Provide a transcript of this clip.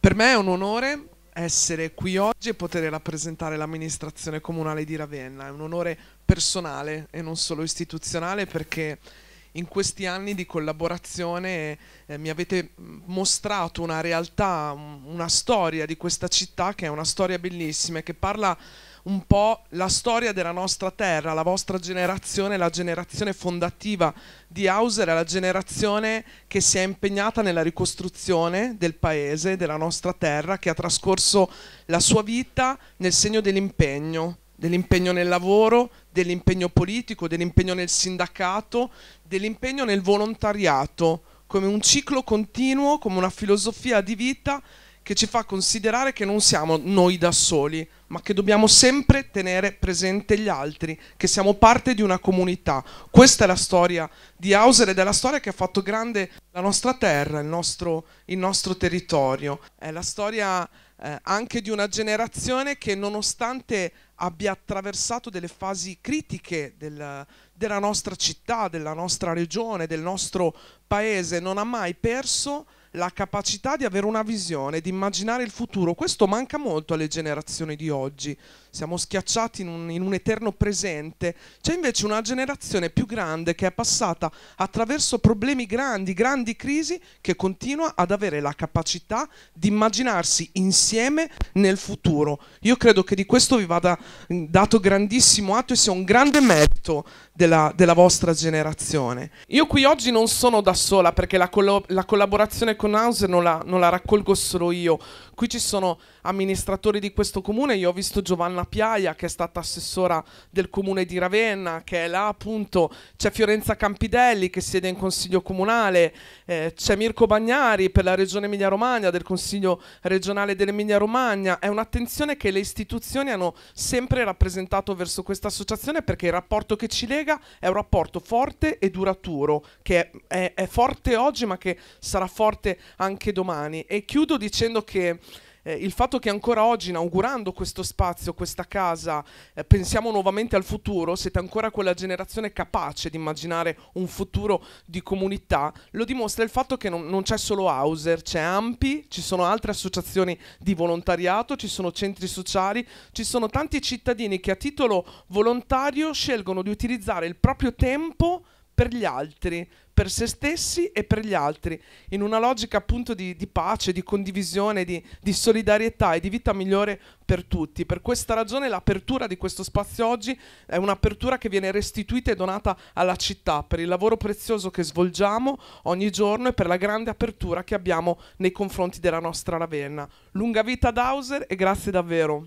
Per me è un onore essere qui oggi e poter rappresentare l'amministrazione comunale di Ravenna. È un onore personale e non solo istituzionale perché in questi anni di collaborazione eh, mi avete mostrato una realtà, una storia di questa città che è una storia bellissima e che parla un po' la storia della nostra terra, la vostra generazione, la generazione fondativa di Hauser è la generazione che si è impegnata nella ricostruzione del paese, della nostra terra, che ha trascorso la sua vita nel segno dell'impegno, dell'impegno nel lavoro, dell'impegno politico, dell'impegno nel sindacato, dell'impegno nel volontariato, come un ciclo continuo, come una filosofia di vita che ci fa considerare che non siamo noi da soli, ma che dobbiamo sempre tenere presente gli altri, che siamo parte di una comunità. Questa è la storia di Hauser ed è la storia che ha fatto grande la nostra terra, il nostro, il nostro territorio. È la storia eh, anche di una generazione che nonostante abbia attraversato delle fasi critiche del, della nostra città, della nostra regione, del nostro paese, non ha mai perso la capacità di avere una visione, di immaginare il futuro. Questo manca molto alle generazioni di oggi. Siamo schiacciati in un, in un, eterno presente. C'è invece una generazione più grande che è passata attraverso problemi grandi, grandi crisi, che continua ad avere la capacità di immaginarsi insieme nel futuro. Io credo che di questo vi vada dato grandissimo atto e sia un grande merito della, della vostra generazione. Io qui oggi non sono da sola perché la, collo- la collaborazione con Hauser non la, non la raccolgo solo io. Qui ci sono amministratori di questo comune, io ho visto Giovanna Piaia che è stata assessora del comune di Ravenna, che è là appunto, c'è Fiorenza Campidelli che siede in consiglio comunale, eh, c'è Mirko Bagnari per la regione Emilia Romagna, del consiglio regionale dell'Emilia Romagna, è un'attenzione che le istituzioni hanno sempre rappresentato verso questa associazione perché il rapporto che ci lega è un rapporto forte e duraturo, che è, è, è forte oggi ma che sarà forte anche domani. E chiudo dicendo che eh, il fatto che ancora oggi, inaugurando questo spazio, questa casa, eh, pensiamo nuovamente al futuro, siete ancora quella generazione capace di immaginare un futuro di comunità, lo dimostra il fatto che non, non c'è solo Hauser, c'è Ampi, ci sono altre associazioni di volontariato, ci sono centri sociali, ci sono tanti cittadini che a titolo volontario scelgono di utilizzare il proprio tempo per gli altri, per se stessi e per gli altri, in una logica appunto di, di pace, di condivisione, di, di, solidarietà e di vita migliore per tutti. Per questa ragione l'apertura di questo spazio oggi è un'apertura che viene restituita e donata alla città per il lavoro prezioso che svolgiamo ogni giorno e per la grande apertura che abbiamo nei confronti della nostra Ravenna. Lunga vita ad Hauser e grazie davvero.